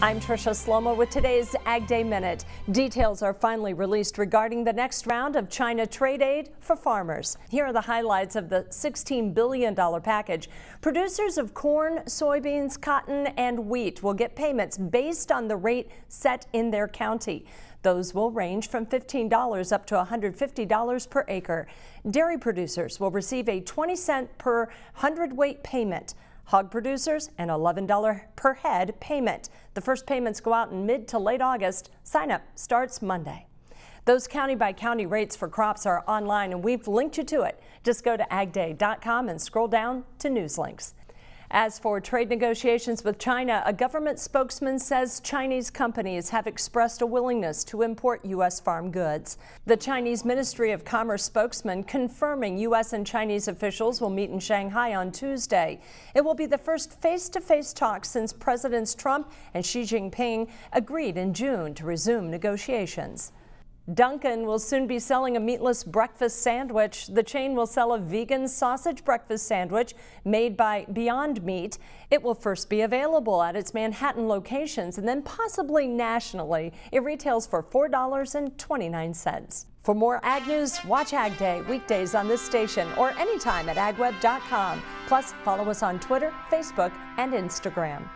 I'm Tricia Slomo with today's Ag Day Minute. Details are finally released regarding the next round of China trade aid for farmers. Here are the highlights of the $16 billion package. Producers of corn, soybeans, cotton, and wheat will get payments based on the rate set in their county. Those will range from $15 up to $150 per acre. Dairy producers will receive a 20 cent per hundredweight payment. Hog producers, an $11 per head payment. The first payments go out in mid to late August. Sign up starts Monday. Those county by county rates for crops are online and we've linked you to it. Just go to agday.com and scroll down to news links. As for trade negotiations with China, a government spokesman says Chinese companies have expressed a willingness to import U.S. farm goods. The Chinese Ministry of Commerce spokesman confirming U.S. and Chinese officials will meet in Shanghai on Tuesday. It will be the first face-to-face talk since Presidents Trump and Xi Jinping agreed in June to resume negotiations. Dunkin' will soon be selling a meatless breakfast sandwich. The chain will sell a vegan sausage breakfast sandwich made by Beyond Meat. It will first be available at its Manhattan locations and then possibly nationally. It retails for $4.29. For more Ag News, watch Ag Day weekdays on this station or anytime at agweb.com. Plus, follow us on Twitter, Facebook, and Instagram.